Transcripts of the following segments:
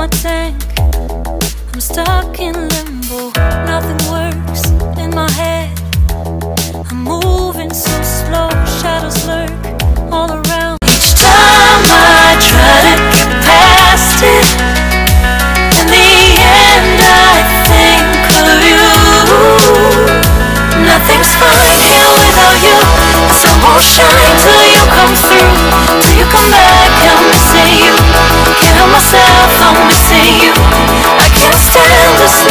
my tank. I'm stuck in limbo, nothing works in my head. I'm moving so slow, shadows lurk all around. Each time I try to get past it, in the end I think of you. Nothing's fine here without you. It's emotion. fantasy.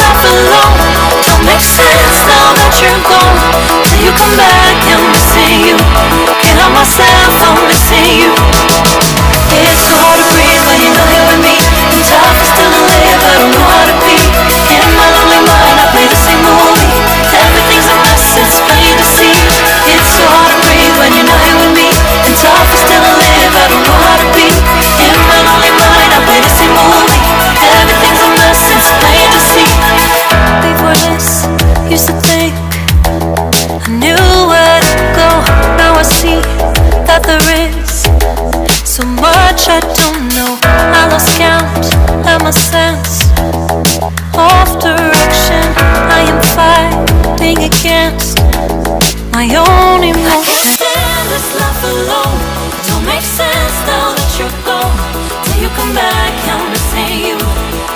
there is so much I don't know. I lost count of my sense of direction. I am fighting against my own emotion. I can't stand this life alone. It don't make sense now that you're gone. Till you come back, I'm missing you.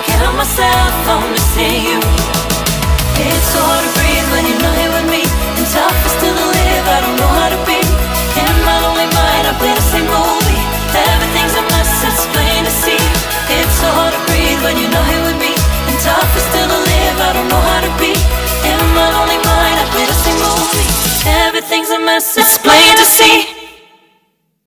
Get on myself, I'm missing you. it's plain to see.